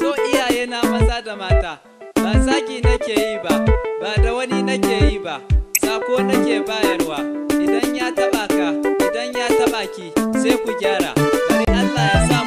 To iyaye na maza da mata, ba zagi nake yi ba, ba da wani nake yi ba, sako nake bayarwa, idan ya taɓa ka, idan ya taɓa ki, sai ku gyara. ai allah sa